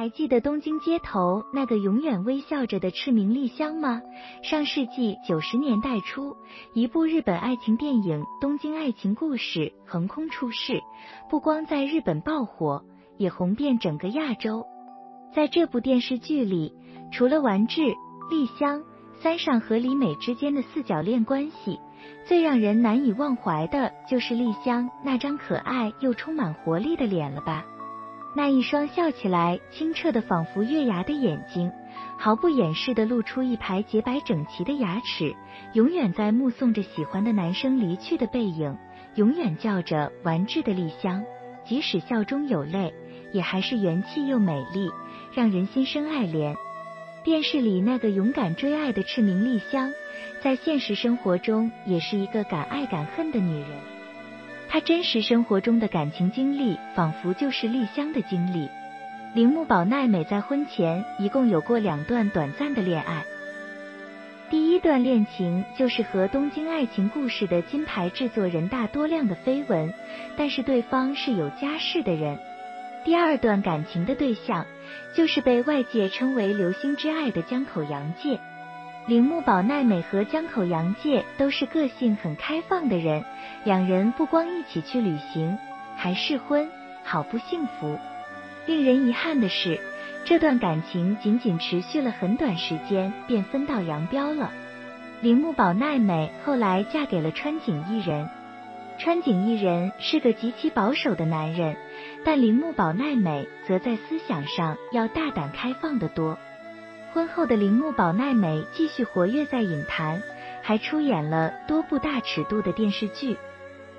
还记得东京街头那个永远微笑着的赤名丽香吗？上世纪九十年代初，一部日本爱情电影《东京爱情故事》横空出世，不光在日本爆火，也红遍整个亚洲。在这部电视剧里，除了丸治、丽香、三上和里美之间的四角恋关系，最让人难以忘怀的就是丽香那张可爱又充满活力的脸了吧？那一双笑起来清澈的仿佛月牙的眼睛，毫不掩饰的露出一排洁白整齐的牙齿，永远在目送着喜欢的男生离去的背影，永远叫着完治的丽香，即使笑中有泪，也还是元气又美丽，让人心生爱怜。电视里那个勇敢追爱的赤名丽香，在现实生活中也是一个敢爱敢恨的女人。她真实生活中的感情经历，仿佛就是丽香的经历。铃木保奈美在婚前一共有过两段短暂的恋爱。第一段恋情就是和《东京爱情故事》的金牌制作人大多亮的绯闻，但是对方是有家室的人。第二段感情的对象，就是被外界称为“流星之爱”的江口洋介。铃木保奈美和江口洋介都是个性很开放的人，两人不光一起去旅行，还试婚，好不幸福。令人遗憾的是，这段感情仅仅持续了很短时间，便分道扬镳了。铃木保奈美后来嫁给了川井一人，川井一人是个极其保守的男人，但铃木保奈美则在思想上要大胆开放的多。婚后的铃木保奈美继续活跃在影坛，还出演了多部大尺度的电视剧。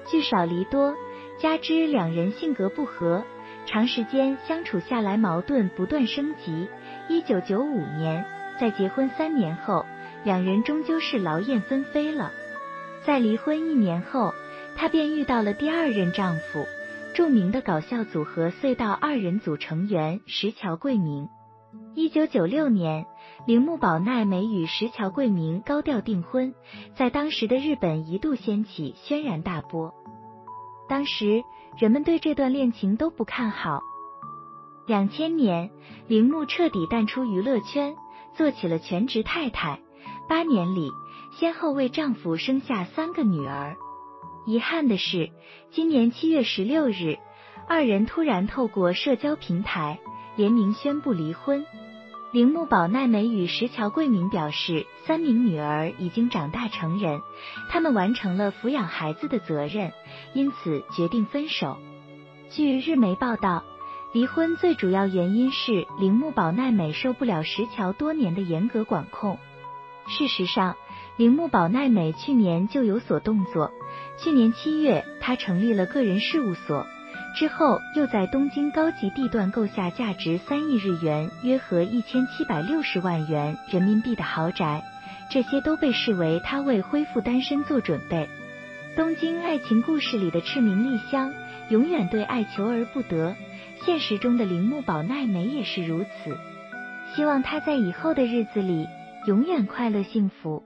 聚少离多，加之两人性格不合，长时间相处下来，矛盾不断升级。一九九五年，在结婚三年后，两人终究是劳燕分飞了。在离婚一年后，她便遇到了第二任丈夫，著名的搞笑组合隧道二人组成员石桥贵明。一九九六年，铃木保奈美与石桥贵明高调订婚，在当时的日本一度掀起轩然大波。当时人们对这段恋情都不看好。两千年，铃木彻底淡出娱乐圈，做起了全职太太。八年里，先后为丈夫生下三个女儿。遗憾的是，今年七月十六日，二人突然透过社交平台。联名宣布离婚。铃木保奈美与石桥贵明表示，三名女儿已经长大成人，他们完成了抚养孩子的责任，因此决定分手。据日媒报道，离婚最主要原因是铃木保奈美受不了石桥多年的严格管控。事实上，铃木保奈美去年就有所动作。去年七月，她成立了个人事务所。之后，又在东京高级地段购下价值三亿日元（约合一千七百六十万元人民币）的豪宅，这些都被视为他为恢复单身做准备。《东京爱情故事》里的赤名丽香永远对爱求而不得，现实中的铃木保奈美也是如此。希望她在以后的日子里永远快乐幸福。